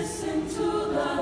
listen to the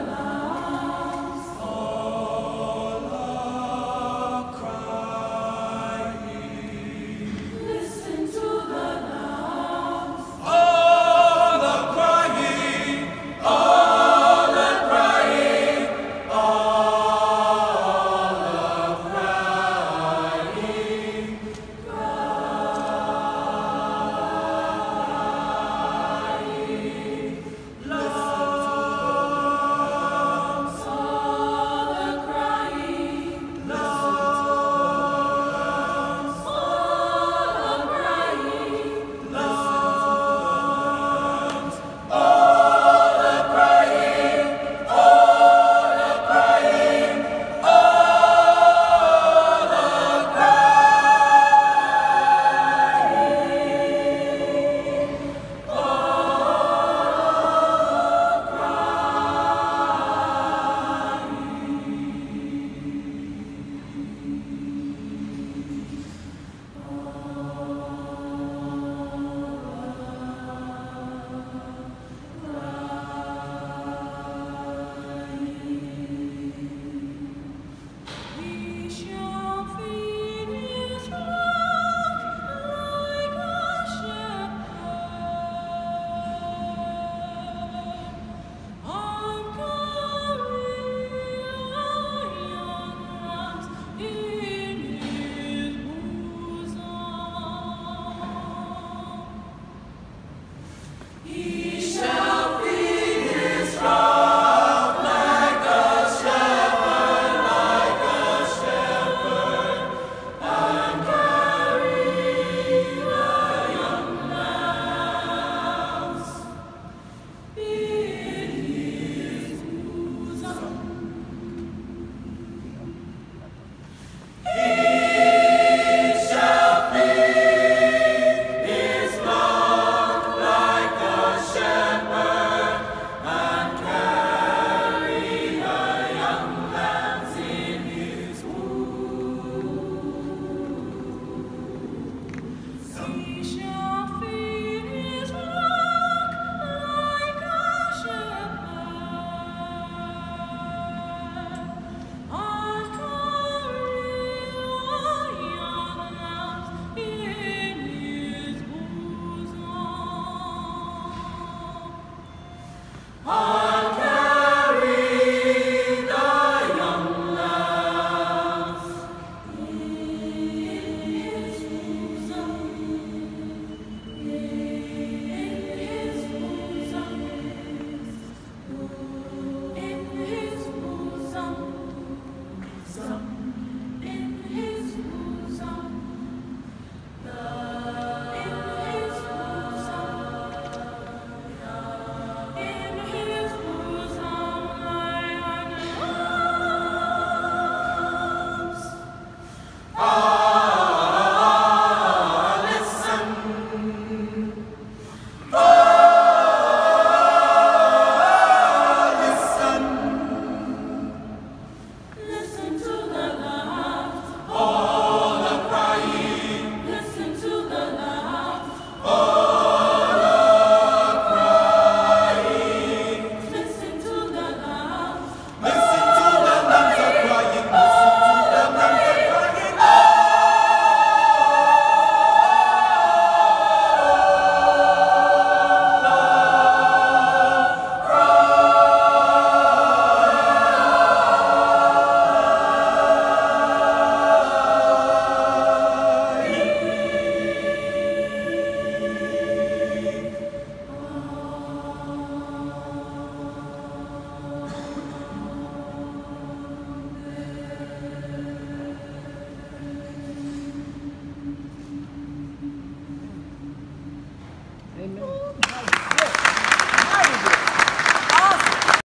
Oh.